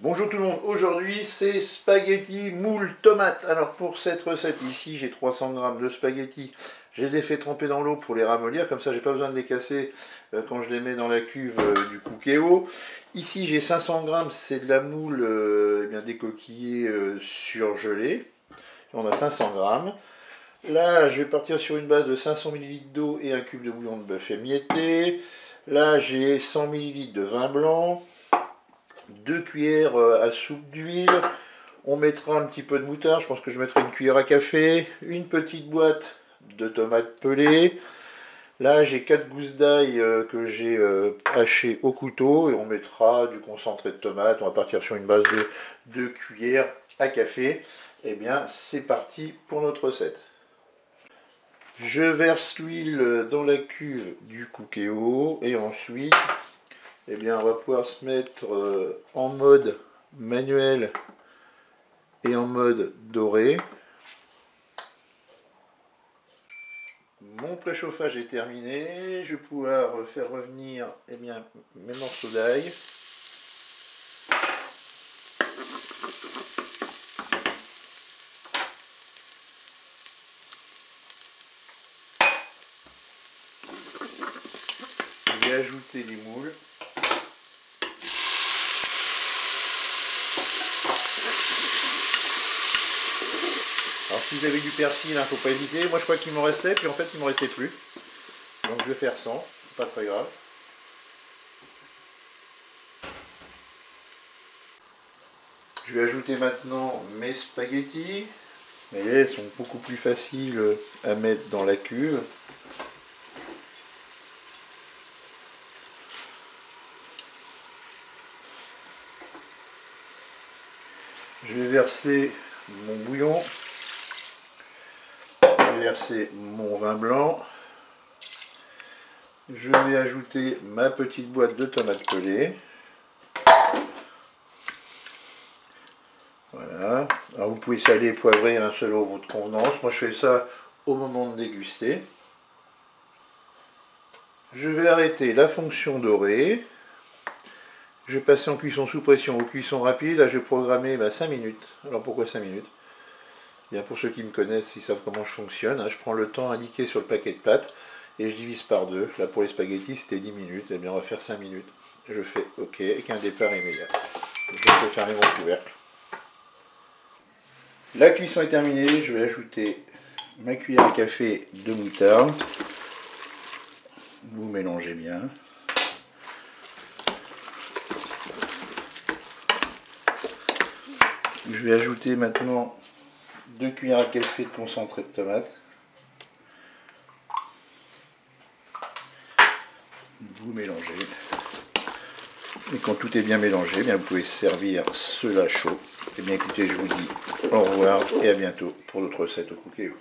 Bonjour tout le monde, aujourd'hui c'est spaghetti moule tomate. Alors pour cette recette ici j'ai 300 g de spaghetti, je les ai fait tremper dans l'eau pour les ramollir, comme ça j'ai pas besoin de les casser euh, quand je les mets dans la cuve euh, du Cookéo. Ici j'ai 500 g, c'est de la moule euh, eh bien, décoquillée surgelée, on a 500 g. Là je vais partir sur une base de 500 ml d'eau et un cube de bouillon de bœuf émietté. Là j'ai 100 ml de vin blanc. 2 cuillères euh, à soupe d'huile. On mettra un petit peu de moutarde, je pense que je mettrai une cuillère à café, une petite boîte de tomates pelées. Là, j'ai 4 gousses d'ail euh, que j'ai euh, hachées au couteau et on mettra du concentré de tomate. On va partir sur une base de 2 cuillères à café. Et eh bien, c'est parti pour notre recette. Je verse l'huile dans la cuve du cookéo et ensuite eh bien, on va pouvoir se mettre euh, en mode manuel et en mode doré. Mon préchauffage est terminé. Je vais pouvoir faire revenir eh bien, mes morceaux d'ail. Je vais ajouter les moules. Si vous avez du persil, il ne faut pas hésiter. Moi je crois qu'il m'en restait, puis en fait il m'en restait plus. Donc je vais faire sans, pas très grave. Je vais ajouter maintenant mes spaghettis. Vous voyez, elles sont beaucoup plus faciles à mettre dans la cuve. Je vais verser mon bouillon verser mon vin blanc. Je vais ajouter ma petite boîte de tomates pelées. Voilà. Alors vous pouvez saler et poivrer un selon votre convenance. Moi je fais ça au moment de déguster. Je vais arrêter la fonction dorée. Je vais passer en cuisson sous pression ou cuisson rapide. Là je vais programmer 5 bah, minutes. Alors pourquoi 5 minutes? Bien pour ceux qui me connaissent, ils savent comment je fonctionne. Hein. Je prends le temps indiqué sur le paquet de pâtes et je divise par deux. Là pour les spaghettis c'était 10 minutes, et eh bien on va faire 5 minutes. Je fais OK avec un départ immédiat. Je vais fermer mon couvercle. La cuisson est terminée, je vais ajouter ma cuillère à café de moutarde. Vous mélangez bien. Je vais ajouter maintenant 2 cuillères à café de concentré de tomate. Vous mélangez. Et quand tout est bien mélangé, bien vous pouvez servir cela chaud. Et bien écoutez, je vous dis au revoir et à bientôt pour d'autres recettes au Cookéo.